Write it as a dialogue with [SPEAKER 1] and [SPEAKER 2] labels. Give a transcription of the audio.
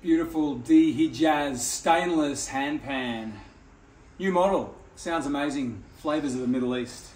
[SPEAKER 1] beautiful D Hijaz stainless hand pan. New model, sounds amazing. Flavors of the Middle East.